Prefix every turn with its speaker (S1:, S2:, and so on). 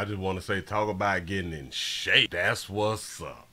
S1: I just want to say, talk about getting in shape. That's what's up.